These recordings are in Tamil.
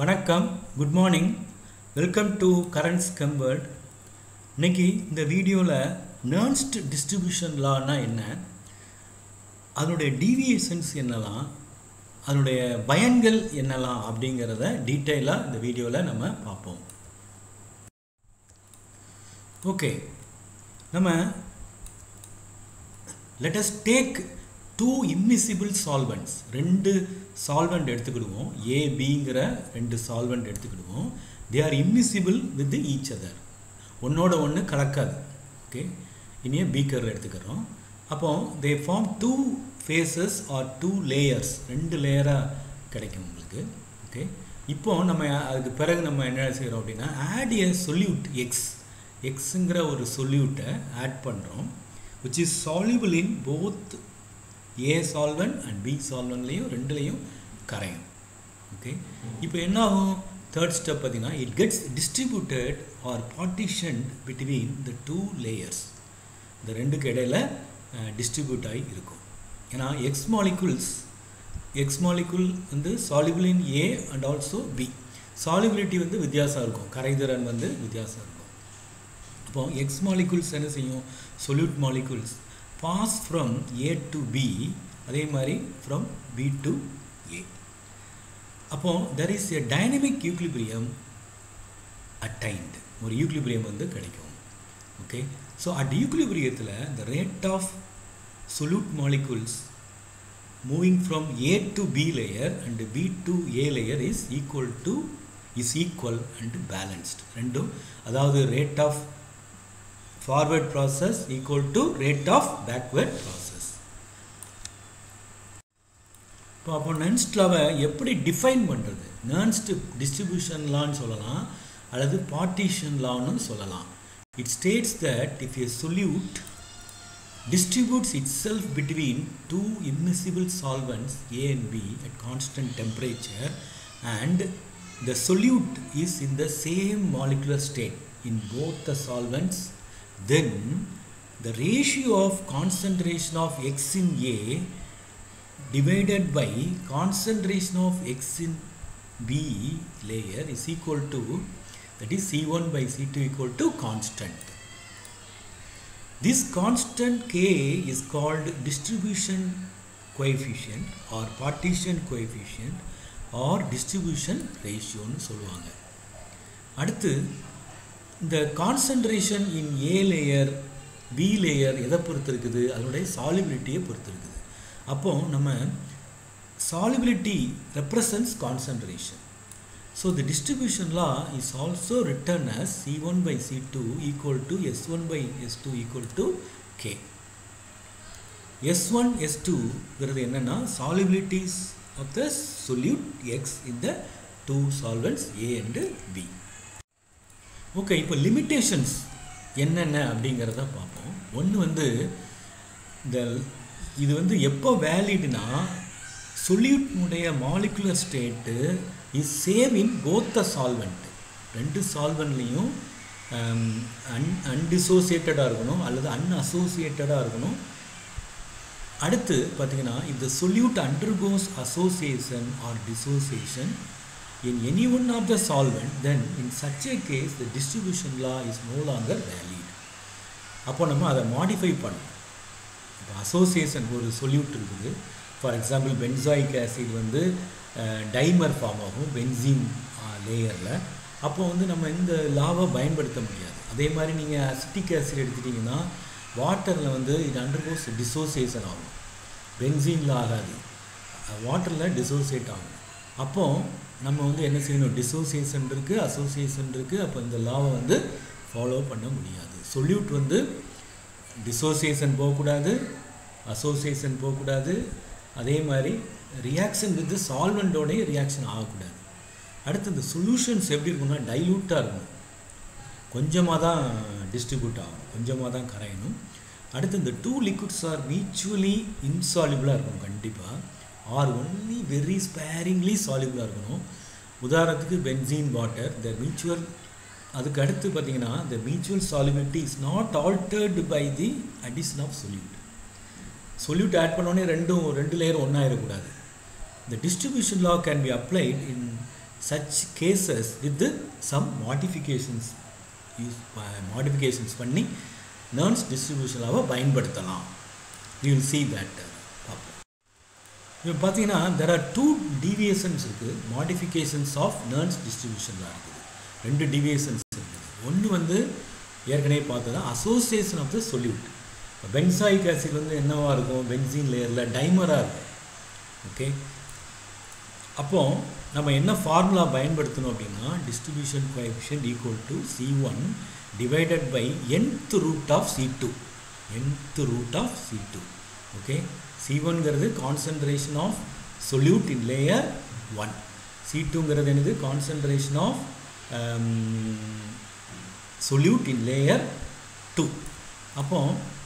வணக்கம் good morning welcome to currents comfort இன்னைக்கு இந்த வீடியோவில் நேர்ன்ஸ்ட் டிஸ்ட்ரிபியூஷன் லானா என்ன? அதனுடைய டீவியேஷன்ஸ் என்னலாம்? அதனுடைய பயன்கள் என்னலாம்? அப்படிங்கிறத டீட்டெயிலாக இந்த வீடியோவில் நம்ம பார்ப்போம். ஓகே நம்ம let take two immiscible solvents ரெண்டு சால்வெண்ட் எடுத்துக்கிடுவோம். ஏ பிங்கிற ரெண்டு solvent எடுத்துக்கிடுவோம். They are immiscible with each other ஒன்னோட ஒன்று கலக்காது. ஓகே இனியே பீக்கர் எடுத்துக்கிறோம். அப்போ they form two phases or two layers ரெண்டு லேயராக கிடைக்கும் உங்களுக்கு. ஓகே இப்போ நம்ம அதுக்கு பிறகு நம்ம என்ன செய்கிறோம் அப்படின்னா ஆட் ஏ சொல்யூட் எக்ஸ் எக்ஸுங்கிற ஒரு சொல்யூட்டை ஆட் பண்ணுறோம் which is soluble in both A solvent and B சால்வன்லேயும் ரெண்டுலேயும் கரையும். ஓகே இப்போ என்ன ஆகும் தேர்ட் ஸ்டெப் பார்த்தீங்கன்னா it gets distributed or partition between the two layers இந்த ரெண்டுக்கு இடையில டிஸ்ட்ரிபியூட் ஆகி இருக்கும். ஏன்னா எக்ஸ் மாலிகுல்ஸ் எக்ஸ் மாலிகுல் வந்து soluble in A and also B solubility வந்து வித்தியாசம் இருக்கும். கரைதிறன் வந்து வித்தியாசம் இருக்கும். அப்போ எக்ஸ் மாலிகுல்ஸ் என்ன செய்யும்? Solute molecules pass from A to B அதே மாதிரி ஃப்ரம் பி டு ஏ அப்போ there is a dynamic equilibrium attained ஒரு யூக்லிபிரியம் வந்து கிடைக்கும். Okay so at யூக்லிபிரியத்தில் the rate of solute molecules moving from A to B layer and B to A layer is equal to is equal and balanced ரெண்டும் அதாவது rate of forward process equal to rate of backward process இப்போ அப்போ நென்ஸ்ட் லாவை எப்படி டிஃபைன் பண்ணுறது நேர்ன்ஸ்ட் டிஸ்ட்ரிபியூஷன் லான்னு சொல்லலாம் அல்லது பார்ட்டிஷன் லான்னு சொல்லலாம் it states that if a solute distributes itself between two immiscible solvents A and B at constant temperature and the solute is in the same molecular state in both the solvents then the ratio of concentration of X in A divided by concentration of X in B layer is equal to that is C1 by C2 equal to constant. This constant K is called distribution coefficient or partition coefficient or distribution ratio னு சொல்லுவாங்க அடுத்து இந்த concentration in A layer B layer எதை பொறுத்து இருக்குது அதனுடைய சாலிபிலிட்டியை பொறுத்து இருக்குது அப்போ நம்ம solubility represents concentration so the distribution law is also written as C one by C two equal to S one by S two equal to K S one S டூங்கிறது என்னென்னா solubilities of the solute X in the two solvents A and B okay இப்போ லிமிட்டேஷன்ஸ் என்னென்ன அப்படிங்கிறத பார்ப்போம். ஒன்று வந்து இந்த இது வந்து எப்போ வேலிடுனா சொல்யூட்னுடைய molecular state is same in both the solvent ரெண்டு சால்வெண்ட்லேயும் அன் அன்டிசோசியேட்டடாக இருக்கணும் அல்லது அன்அசோசியேட்டடாக இருக்கணும். அடுத்து பார்த்திங்கன்னா இந்த solute undergoes association or dissociation in any one of the solvent then in such a case the distribution law is no longer valid. அப்போ நம்ம அதை மாடிஃபை பண்ணணும். இப்போ அசோசியேஷன் ஒரு சொல்யூட் இருக்குது. ஃபார் எக்ஸாம்பிள் பென்சாயிக் ஆசிட் வந்து டைமர் ஃபார்ம் ஆகும் பென்சின் லேயரில் அப்போ வந்து நம்ம இந்த லாவை பயன்படுத்த முடியாது. அதே மாதிரி நீங்கள் அசிட்டிக் ஆசிட் எடுத்துட்டிங்கன்னா வாட்டரில் வந்து இது அண்டர்கோஸ் டிசோசியேஷன் ஆகும். பென்சின்ல ஆகாது. வாட்டரில் டிசோசியேட் ஆகும். அப்போது நம்ம வந்து என்ன செய்யணும்? டிசோசியேஷன் இருக்குது அசோசியேஷன் இருக்குது அப்போ இந்த லாவை வந்து ஃபாலோ பண்ண முடியாது. சொல்யூட் வந்து டிசோசியேஷன் போகக்கூடாது அசோசியேஷன் போகக்கூடாது. அதே மாதிரி ரியாக்ஷன் வித் சால்வெண்டோடைய ரியாக்ஷன் ஆகக்கூடாது. அடுத்து இந்த சொல்யூஷன்ஸ் எப்படி இருக்கும்னா டைல்யூட்டாக இருக்கும் கொஞ்சமாக தான் டிஸ்ட்ரிபியூட் ஆகும் கொஞ்சமாக தான் கரையணும். அடுத்து இந்த டூ லிக்விட்ஸ் ஆர் மியூச்சுவலி இன்சாலிபிளாக இருக்கும் கண்டிப்பாக ஆர் ஒன்லி வெரி ஸ்பேரிங்லி சாலிபிளாக இருக்கணும். உதாரணத்துக்கு பென்சீன் வாட்டர் த மியூச்சுவல் அதுக்கு அடுத்து பார்த்தீங்கன்னா the mutual solubility is not altered by the addition of solute solute add பண்ணோடனே ரெண்டும் ரெண்டு layer ஒன்றாயிடக்கூடாது the distribution law can be applied in such cases with some modifications use modifications பண்ணி நர்ன்ஸ் டிஸ்ட்ரிபியூஷனாக பயன்படுத்தலாம். யூ வில் சி தட் பார்ப்போம். இப்போ பார்த்தீங்கன்னா தெர் ஆர் டூ டீவியேஷன்ஸ் இருக்குது மாடிஃபிகேஷன்ஸ் ஆஃப் நர்ன்ஸ் டிஸ்ட்ரிபியூஷன்லாம் இருக்குது. ரெண்டு டிவியேஷன்ஸ் இருக்குது ஒன்று வந்து ஏற்கனவே பார்த்ததா association of the solute benzoic acid வந்து என்னவாக இருக்கும்? பென்சின் லேயரில் டைமராக இருக்கும். ஓகே அப்போ நம்ம என்ன ஃபார்முலா பயன்படுத்தணும் அப்படின்னா distribution coefficient equal to C one divided by nth root of C two nth root of C two okay C ஒன்ங்கிறது concentration of solute in layer one C டூங்கிறது என்னது? Concentration of solute in layer two அப்போ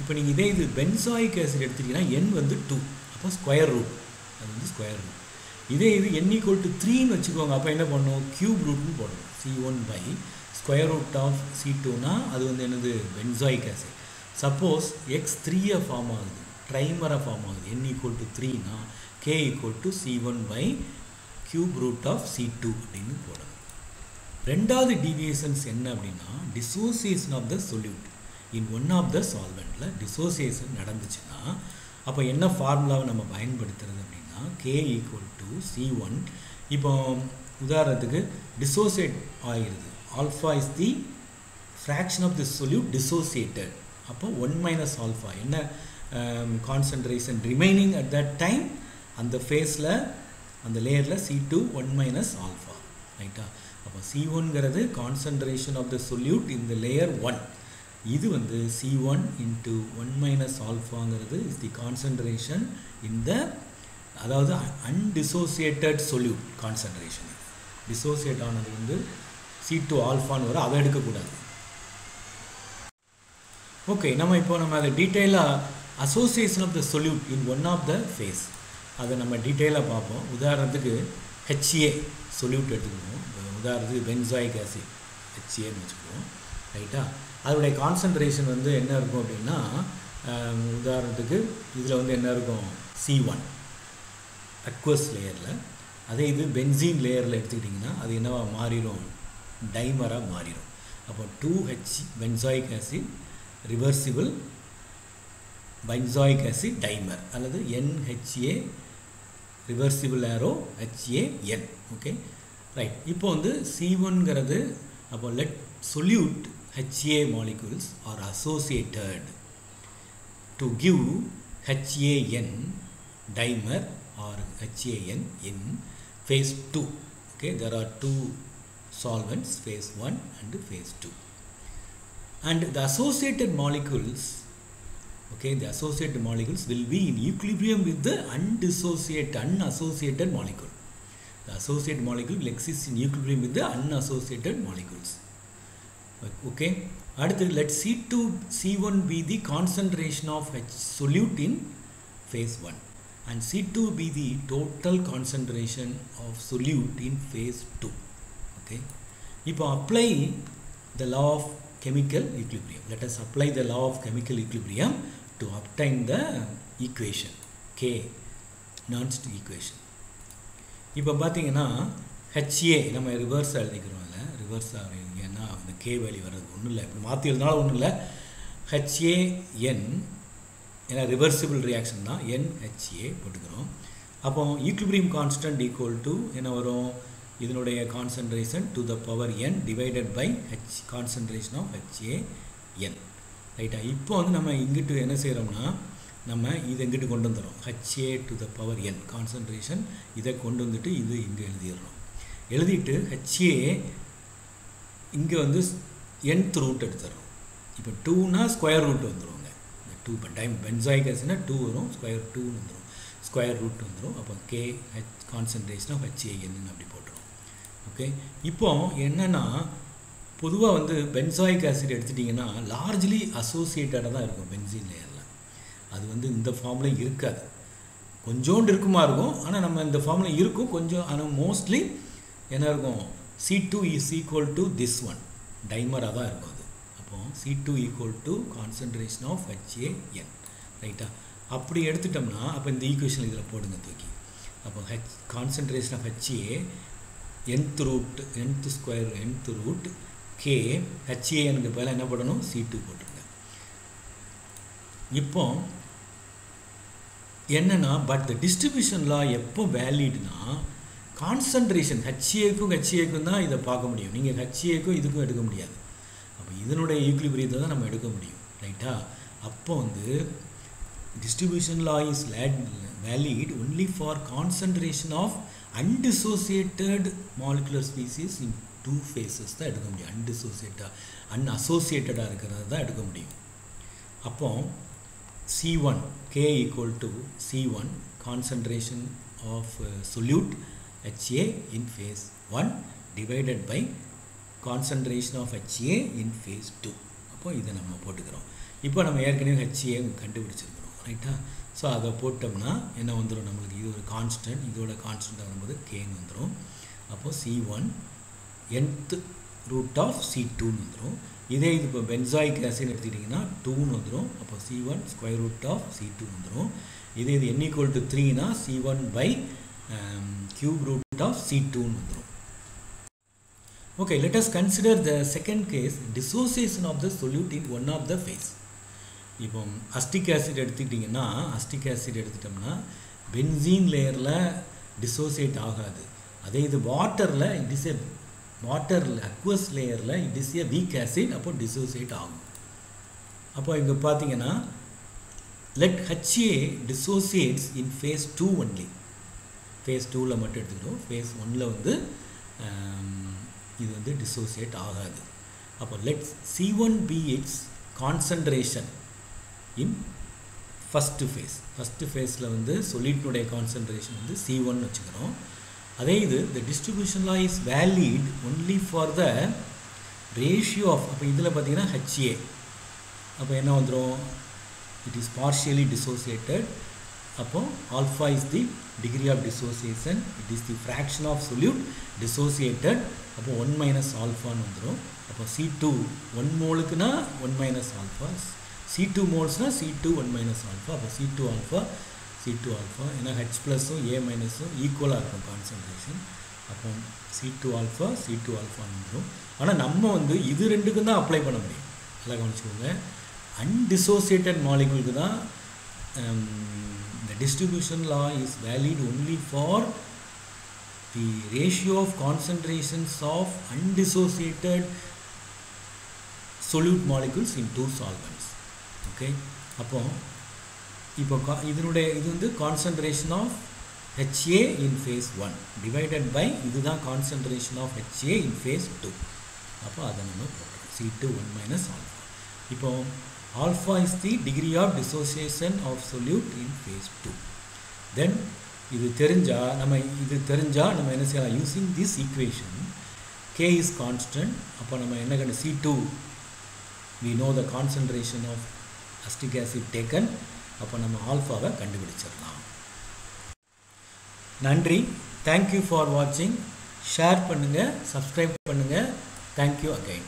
இப்போ நீங்கள் இதே இது பென்சாயிக் ஆசிட் எடுத்துட்டீங்கன்னா என் வந்து டூ அப்போ ஸ்கொயர் ரூட் அது வந்து ஸ்கொயர் ரூட் இதே இது என் ஈக்குவல் டு த்ரீன்னு வச்சுக்கோங்க. அப்போ என்ன பண்ணும்? கியூப் ரூட்னு போடணும் C one by square root of C டூனா அது வந்து என்னது? பென்சாயிக் ஆசிட் சப்போஸ் எக்ஸ் த்ரீயை ஃபார்ம் ஆகுது. ட்ரைமராக ஃபார்ம் ஆகுது N equal to த்ரீனா K equal to C one by cube root of C two அப்படின்னு போடணும். ரெண்டாவது டீவியேஷன்ஸ் என்ன அப்படின்னா dissociation of the solute in one of the சால்வெண்ட்டில் dissociation நடந்துச்சுன்னா அப்போ என்ன ஃபார்முலாவை நம்ம பயன்படுத்துறது அப்படின்னா K equal to C one இப்போ உதாரணத்துக்கு டிசோசியேட் ஆகிடுது alpha is the fraction of the solute dissociated அப்போ ஒன் மைனஸ் ஆல்ஃபா என்ன? Concentration remaining at that time அந்த ஃபேஸில் அந்த லேயரில் C two one minus alpha ரைட்டா அப்போ சி ஒன்ங்கிறது கான்சன்ட்ரேஷன் ஆஃப் த சொல்யூட் இந்த லேயர் ஒன் இது வந்து C one into one minus ஆல்ஃபாங்கிறது is the concentration இந்த அதாவது அன்டிசோசியேட்டட் சொல்யூட் கான்சன்ட்ரேஷன் டிசோசியேட் ஆனது வந்து சி டூ ஆல்ஃபான்னு வரும் அதை எடுக்கக்கூடாது. ஓகே நம்ம இப்போ நம்ம அதை டீட்டெயிலாக association of the solute in one of the phase அதை நம்ம டீட்டெயிலாக பார்ப்போம். உதாரணத்துக்கு ஹெச்ஏ சொல்யூட் எடுத்துக்குவோம் உதாரணத்துக்கு பென்சாயிக் ஆசிட் ஹெச்ஏன்னு வச்சுக்குவோம். ரைட்டா அதனுடைய கான்சன்ட்ரேஷன் வந்து என்ன இருக்கும் அப்படின்னா உதாரணத்துக்கு இதில் வந்து என்ன இருக்கும்? சி ஒன் அக்வஸ் லேயரில் அதே இது பென்சீன் லேயரில் எடுத்துக்கிட்டிங்கன்னா அது என்னவா மாறிடும்? டைமராக மாறிடும். அப்போ two H benzoic acid reversible benzoic acid dimer அல்லது NHA reversible arrow HAN okay right இப்போ வந்து சி ஒன்கிறது அப்போ let solute HA molecules are associated to give HAN dimer are HAN in phase two okay there are two solvents, phase one and phase two and the associated molecules okay the associated molecules will be in equilibrium with the undissociated unassociated molecule the associated molecule will exist in equilibrium with the unassociated molecules okay அடுத்து let C2 C1 be the concentration of H solute in phase 1 and C2 be the total concentration of solute in phase 2 okay இப்போ apply the law of chemical equilibrium let us apply the law of chemical equilibrium To obtain the equation K Nernst equation. இப்போ பார்த்தீங்கன்னா ஹெச்ஏ நம்ம ரிவர்ஸ் எழுதிக்கிறோம் அதில் ரிவர்ஸ் ஏன்னா அந்த கே வேல்யூ வர்றது ஒன்றும் இல்லை. இப்படி மாற்றி எழுதினாலும் ஒன்றும் இல்லை ஹெச்ஏஎன் ஏன்னா ரிவர்சிபிள் ரியாக்ஷன் தான். என் ஹெச்ஏ போட்டுக்கிறோம். அப்போ ஈக்குபிரியம் கான்ஸ்டன்ட் ஈக்குவல் டு என்ன வரும்? இதனுடைய concentration to the power n divided by H concentration of HA n ரைட்டா இப்போ வந்து நம்ம இங்கிட்டு என்ன செய்கிறோம்னா நம்ம இதை இங்கிட்டு கொண்டு வந்துடுறோம் HA to the power n concentration இதை கொண்டு வந்துட்டு இது இங்கே எழுதிடுறோம். எழுதிட்டு ஹச்ஏ இங்கே வந்து என்த் ரூட் எடுத்துடுறோம் இப்போ டூனா ஸ்கொயர் ரூட் வந்துடுவோங்க இந்த டூ இப்போ டைம் பென்சாயிக் ஆசிட்னா டூ வரும் ஸ்கொயர் டூன்னு வந்துடும் ஸ்கொயர் ரூட் வந்துடும் அப்போ கே ஹெச் கான்சன்ட்ரேஷன் ஆஃப் ஹெச்ஏஎன்னு அப்படி போட்டுரும் ஓகே இப்போ என்னென்னா பொதுவாக வந்து பென்சாயிக் ஆசிட் எடுத்துட்டிங்கன்னா லார்ஜ்லி அசோசியேட்டடாக தான் இருக்கும் பென்சின் லேயரில் அது வந்து இந்த ஃபார்மில் இருக்காது. கொஞ்சோண்டு இருக்குமா இருக்கும் ஆனால் நம்ம இந்த ஃபார்மில் இருக்கும் கொஞ்சம் ஆனால் மோஸ்ட்லி என்ன இருக்கும்? C two is equal to this one டைமராக தான் இருக்கும் அது. அப்போது C two equal to concentration of HAN ரைட்டா அப்படி எடுத்துட்டோம்னா அப்போ இந்த ஈக்குவேஷன் இதில் போடுங்க தூக்கி. அப்போ H concentration of HA nth root nth square nth root K ஹெச்ஏனுக்கு பதிலாக என்ன பண்ணணும் சி டூ போட்டிருங்க இப்போ என்னென்னா பட் த டிஸ்ட்ரிபியூஷன் லா எப்போ வேலிட்னா கான்சன்ட்ரேஷன் ஹெச்ஏக்கும் ஹெச்ஏக்கும் தான் இதை பார்க்க முடியும். நீங்கள் ஹெச்ஏக்கும் இதுக்கும் எடுக்க முடியாது. அப்போ இதனுடைய ஈக்குலிபிரியத்தை தான் நம்ம எடுக்க முடியும். ரைட்டா அப்போ வந்து distribution law is valid only for concentration of undissociated molecular species in two phases தான் எடுக்க முடியும். அன்டிசோசியேட்டாக அன் அசோசியேட்டடாக இருக்கிறது தான் எடுக்க முடியும். அப்போ C one K equal to C one concentration of solute HA in phase 1 divided by concentration of HA in phase 2 அப்போ இதை நம்ம போட்டுக்கிறோம். இப்போ நம்ம ஏற்கனவே ஹெச்ஏ கண்டுபிடிச்சிருக்கிறோம். ரைட்டா ஸோ அதை போட்டோம்னா என்ன வந்துடும் நம்மளுக்கு இது ஒரு கான்ஸ்டன்ட் இதோட கான்ஸ்டன்ட் வரும்போது கேன்னு வந்துடும் அப்போது C one nth root of C டூன்னு வந்துடும் இதே இது இப்போ பென்சாயிக் ஆசிட் எடுத்துக்கிட்டிங்கன்னா டூன்னு வந்துடும் அப்போ C one square root of C two வந்துடும் இதே இது என் equal to த்ரீனா C one by cube root of C டூன்னு வந்துடும் okay let us consider the second case dissociation of the solute in one of the phase இப்போ அஸ்டிக் ஆசிட் எடுத்துக்கிட்டிங்கன்னா அஸ்டிக் ஆசிட் எடுத்துட்டோம்னா பென்சீன் லேயரில் டிசோசியேட் ஆகாது. அதே இது வாட்டரில் இட் இஸ் எ வாட்டரில் அக்வஸ் லேயரில் it is a weak acid அப்போ டிசோசியேட் ஆகும். அப்போ இங்கே பார்த்தீங்கன்னா let HA dissociates in phase two only phase டூவில் மட்டும் எடுத்துக்கிட்டோம். ஃபேஸ் ஒனில் வந்து இது வந்து டிசோசியேட் ஆகாது. அப்போ let C one be its concentration in first phase first ஃபேஸில் வந்து சொல்லிட்னுடைய கான்சன்ட்ரேஷன் வந்து சி ஒன் வச்சுக்கிறோம். அதே இது the distribution law is valid only for the ratio of அப்போ இதில் பார்த்தீங்கன்னா ஹெச்ஏ அப்போ என்ன வந்துடும் இட் இஸ் பார்ஷியலி டிசோசியேட்டட் அப்போ alpha is the degree of dissociation it is the fraction of solute dissociated அப்போ ஒன் மைனஸ் ஆல்ஃபான்னு வந்துடும் அப்போ C two one மோலுக்குனா one minus alpha C two மோல்ஸ்னால் C two one minus alpha அப்போ C two alpha C two alpha ஏன்னா ஹெச் ப்ளஸும் ஏ மைனஸும் ஈக்குவலாக இருக்கும் கான்சன்ட்ரேஷன் அப்போ C two alpha C two ஆல்ஃபான்னு வந்துடும் ஆனால் நம்ம வந்து இது ரெண்டுக்கும் தான் அப்ளை பண்ண முடியும். நல்லா கவனிச்சுக்கோங்க. அன்டிசோசியேட்டட் மாலிகுலுக்கு தான் the distribution law is valid only for the ratio of concentrations of undissociated solute molecules in two solvents. Okay? அப்போ இப்போ இதனுடைய இது வந்து concentration of HA in phase one divided by இதுதான் concentration of HA in phase two அப்போ அதை நம்ம போடுறோம் C two one minus alpha இப்போ alpha is the degree of dissociation of solute in phase 2 then இது தெரிஞ்சா நம்ம இது தெரிஞ்சா நம்ம என்ன செய்யலாம்? Using this equation K is constant அப்போ நம்ம என்ன கண்டு C two we know the concentration of acetic acid taken அப்போ நம்ம ஆல்ஃபாவை கண்டுபிடிச்சிடலாம். நன்றி. தேங்க்யூ ஃபார் வாட்சிங் ஷேர் பண்ணுங்கள் சப்ஸ்கிரைப் பண்ணுங்கள் தேங்க்யூ அகைன்